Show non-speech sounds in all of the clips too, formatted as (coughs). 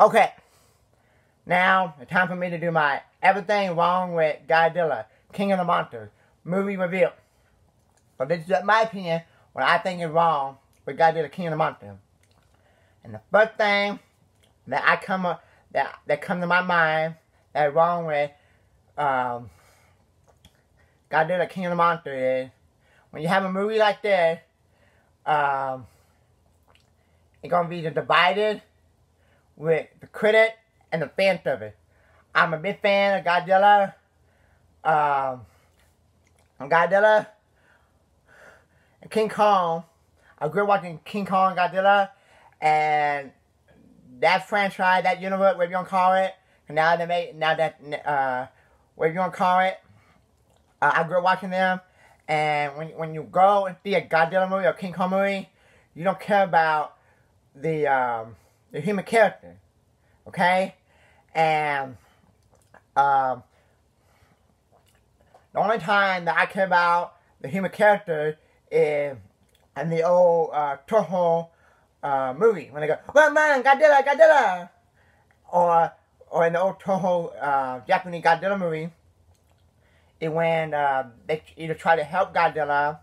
Okay. Now, it's time for me to do my Everything Wrong with Godzilla, King of the Monsters, movie review. So this is my opinion, what I think is wrong with Godzilla, King of the Monsters. And the first thing that I come up, that, that come to my mind that is wrong with um, Godzilla, King of the Monsters is, when you have a movie like this, um, it's going to be divided with the critic and the fan service. I'm a big fan of Godzilla. Um, Godzilla and King Kong. I grew up watching King Kong Godzilla and that franchise, that universe, whatever you want to call it. Now they make now that uh, whatever you want to call it. Uh, I grew up watching them, and when when you go and see a Godzilla movie or King Kong movie, you don't care about the um, the human character, okay? And um, the only time that I care about the human character is in the old uh, Toho uh, movie when they go, "Well, man, Godzilla, Godzilla," or or in the old Toho uh, Japanese Godzilla movie, it when uh, they either try to help Godzilla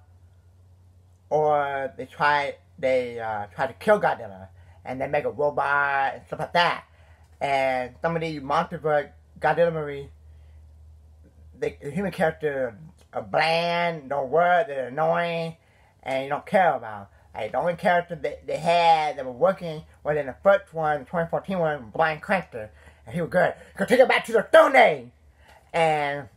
or they try they uh, try to kill Godzilla and they make a robot and stuff like that. And some of these monster Godzilla movie, the, human character are bland, don't work, they're annoying, and you don't care about. Like, the only character that they had that were working was in the first one, the 2014 one, Bryan Cranston, and he was good. Could take it back to the Stone Age. And,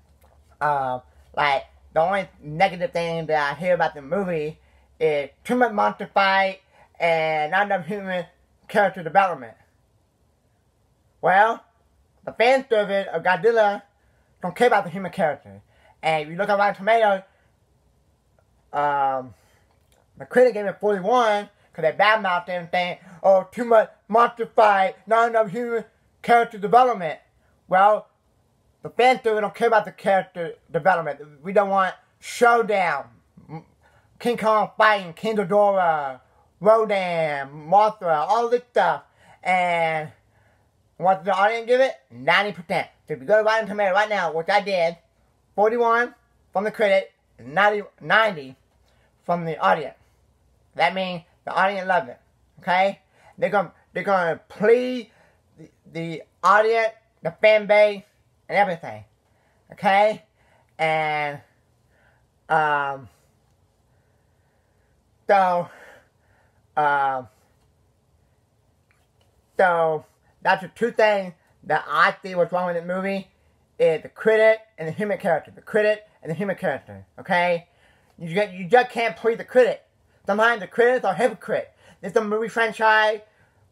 uh, like, the only negative thing that I hear about the movie is too much monster fight and not enough human character development. Well, the fan service of Godzilla don't care about the human character. And if you look at Rotten Tomatoes, um, the critic gave it 41 because they badmouthed them saying, oh, too much monster fight, not enough human character development. Well, the fan service don't care about the character development. We don't want showdown, King Kong fighting, King Ghidorah, Rodan, Mothra, all this stuff. And what did the audience give it? 90%. So if you go to Rotten Tomatoes right now, which I did, 41 from the critic, 90, 90 from the audience. That means the audience loved it. Okay? They're gonna they're gonna please the, the audience, the fan base, and everything. Okay? And um so um so that's the two things that I see what's wrong with the movie is the critic and the human character. The critic and the human character. Okay? You just, you just can't please the critic. Sometimes the critics are hypocrite. There's some movie franchise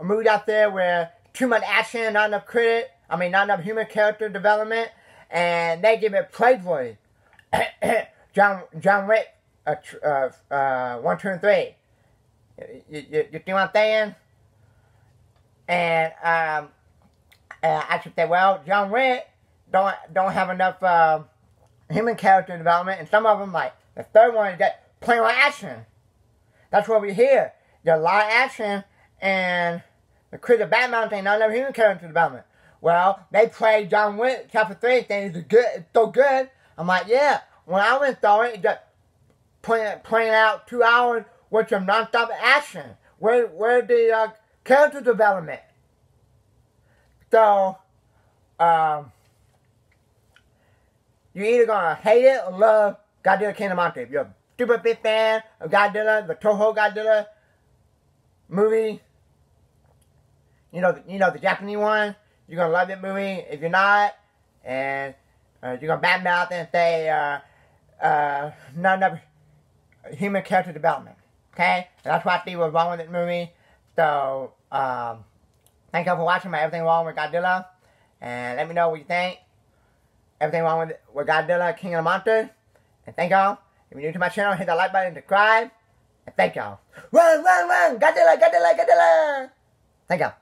a movie out there where too much action, not enough critic, I mean not enough human character development, and they give it praiseworthy. (coughs) John John Wick, uh, uh, uh, one, two, and three. You, you, you see what I'm saying? And um, I should say, well, John Wick don't don't have enough uh, human character development, and some of them, like the third one, is that plain on action. That's what we hear. There's a lot of action, and the Chris Batman thing, not enough human character development. Well, they play John Wick chapter three, saying it's good, it's so good. I'm like, yeah. When I went through it, just playing out two hours worth of nonstop action. Where where the uh, character development? So, um, you're either gonna hate it or love Godzilla King of Monsters. If you're a super big fan of Godzilla, the Toho Godzilla movie, you know, you know the Japanese one, you're gonna love that movie. If you're not, and uh, you're gonna badmouth and say uh, uh, not enough human character development. Okay, and that's what I think was wrong with that movie. So, um, thank y'all for watching my Everything Wrong with Godzilla, and let me know what you think. Everything wrong with, with Godzilla, King of the Monsters, and thank y'all. If you're new to my channel, hit that like button, subscribe, and thank y'all. Run, run, run! Godzilla, Godzilla, Godzilla! Thank y'all.